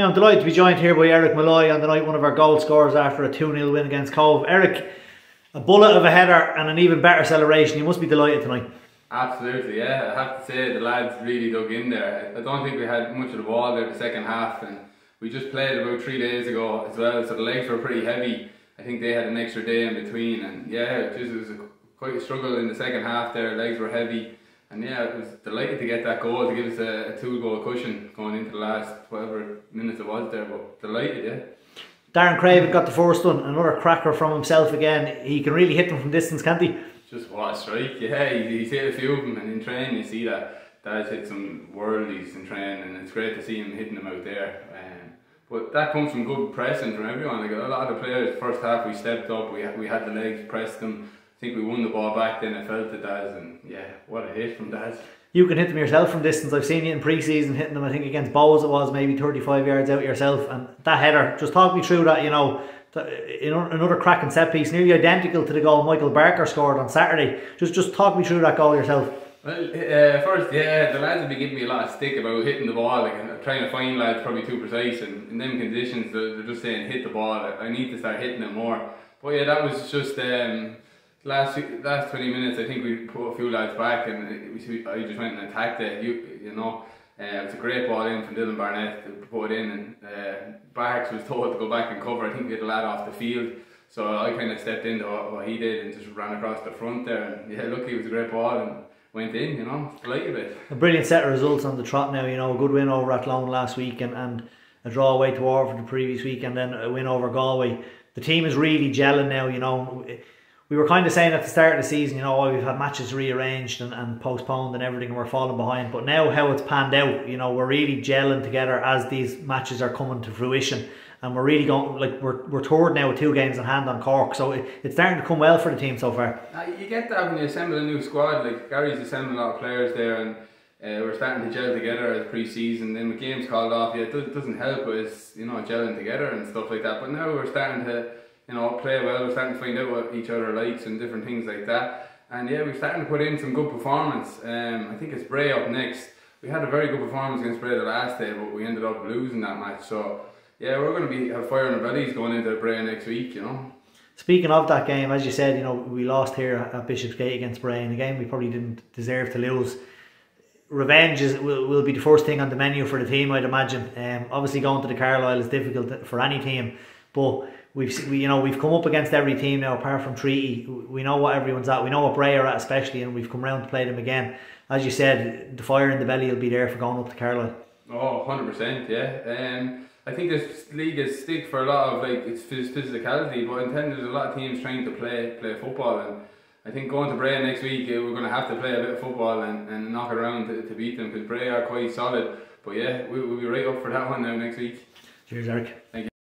Now, I'm delighted to be joined here by Eric Molloy on the night one of our goal scorers after a 2 0 win against Cobh. Eric, a bullet of a header and an even better celebration. You must be delighted tonight. Absolutely, yeah. I have to say the lads really dug in there. I don't think we had much of the ball there in the second half, and we just played about three days ago as well, so the legs were pretty heavy. I think they had an extra day in between, and yeah, it was quite a struggle in the second half there. Legs were heavy, and yeah, I was delighted to get that goal to give us a, a two goal cushion going into the last whatever minutes it was there, but delighted, yeah. Darren Craven got the first one, another cracker from himself again. He can really hit them from distance, can't he? Just what a strike, yeah. He's hit a few of them, and in training you see that Dad's hit some worldies in training, and it's great to see him hitting them out there. Um, but that comes from good pressing from everyone. Like a lot of the players, first half we stepped up, we we had the legs, pressed them. I think we won the ball back, then I felt it Daz, and yeah, what a hit from Daz. You can hit them yourself from distance. I've seen you in pre-season hitting them. I think against Bohs it was maybe 35 yards out yourself, and that header. Just talk me through that. You know, another cracking set piece, nearly identical to the goal Michael Barker scored on Saturday. Just just talk me through that goal yourself. Well, uh, first, yeah, the lads have been giving me a lot of stick about hitting the ball, like trying to find lads probably too precise, and in them conditions, they're, they're just saying hit the ball. I need to start hitting it more. But yeah, that was just. Um, last last 20 minutes, I think we put a few lads back and we, I just went and attacked it. You, you know, uh, it was a great ball in from Dylan Barnett to put it in, and uh, Barks was told to go back and cover. I think we had a lad off the field, so I kind of stepped into what, what, he did and just ran across the front there. And yeah, luckily it was a great ball and went in. You know, delighted with it. A brilliant set of results on the trot now. You know, a good win over Athlone last week and and a draw away to Waterford the previous week, and then a win over Galway. The team is really gelling now. You know we were kind of saying at the start of the season, you know, oh, we've had matches rearranged and, and postponed and everything, and we're falling behind. But now, how it's panned out, you know, we're really gelling together as these matches are coming to fruition, and we're really going like we're we're toured now with two games in hand on Cork, so it, it's starting to come well for the team so far. Uh, you get that when you assemble a new squad. Like Gary's assembling a lot of players there, and uh, we're starting to gel together as pre-season. Then the games called off, yeah, it does, doesn't help, but it's you know gelling together and stuff like that. But now we're starting to you know, play well. We're starting to find out what each other likes and different things like that. And yeah, we're starting to put in some good performance. Um, I think it's Bray up next. We had a very good performance against Bray the last day, but we ended up losing that match. So yeah, we're going to be have fire in our bellies going into Bray next week. You know. Speaking of that game, as you said, you know we lost here at Bishopsgate against Bray, and again we probably didn't deserve to lose. Revenge is, will, will be the first thing on the menu for the team, I'd imagine. Um, obviously, going to the Carlisle is difficult for any team, but we've we, you know we've come up against every team now apart from Treaty. We know what everyone's at. We know what Bray are at especially, and we've come round to play them again. As you said, the fire in the belly will be there for going up to Carlisle. Oh, 100 percent, yeah. Um, I think this league is stick for a lot of like its physicality, but in terms there's a lot of teams trying to play play football, and I think going to Bray next week uh, we're going to have to play a bit of football and, and knock it around to, to beat them because Bray are quite solid. But yeah, we, we'll be right up for that one now next week. Cheers, Eric. Thank you.